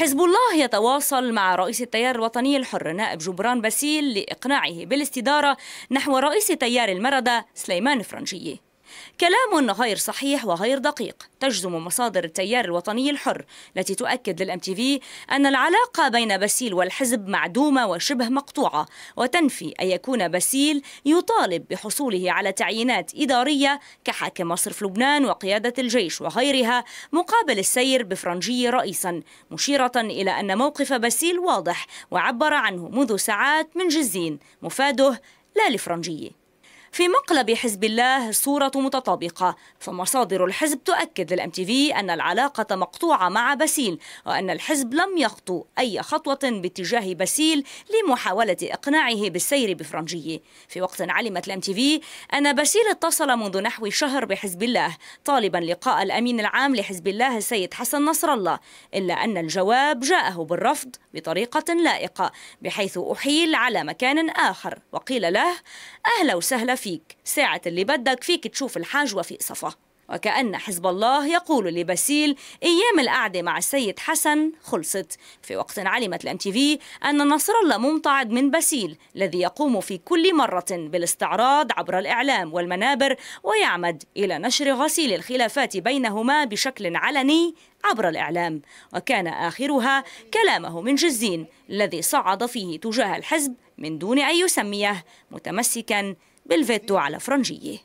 حزب الله يتواصل مع رئيس التيار الوطني الحر نائب جبران باسيل لإقناعه بالاستدارة نحو رئيس تيار المردة سليمان فرنجية كلام غير صحيح وغير دقيق تجزم مصادر التيار الوطني الحر التي تؤكد لل MTV أن العلاقة بين باسيل والحزب معدومة وشبه مقطوعة وتنفي أن يكون باسيل يطالب بحصوله على تعيينات إدارية كحاكم مصرف لبنان وقيادة الجيش وغيرها مقابل السير بفرنجية رئيسا مشيرة إلى أن موقف باسيل واضح وعبر عنه منذ ساعات من جزين مفاده لا لفرنجيه في مقلب حزب الله الصورة متطابقة فمصادر الحزب تؤكد لل MTV أن العلاقة مقطوعة مع باسيل وأن الحزب لم يخطو أي خطوة باتجاه باسيل لمحاولة إقناعه بالسير بفرنجية في وقت علمت ال MTV أن باسيل اتصل منذ نحو شهر بحزب الله طالبا لقاء الأمين العام لحزب الله السيد حسن نصر الله إلا أن الجواب جاءه بالرفض بطريقة لائقة بحيث أحيل على مكان آخر. وقيل له أهلا وسهلا فيك ساعة اللي بدك فيك تشوف الحاج وفيق صفا. وكأن حزب الله يقول لباسيل أيام القعدة مع السيد حسن خلصت. في وقت علمت ال MTV أن نصر الله ممتعض من باسيل الذي يقوم في كل مرة بالاستعراض عبر الإعلام والمنابر ويعمد إلى نشر غسيل الخلافات بينهما بشكل علني عبر الإعلام. وكان آخرها كلامه من جزين الذي صعد فيه تجاه الحزب من دون أن يسميه متمسكا بالفيتو على فرنجية.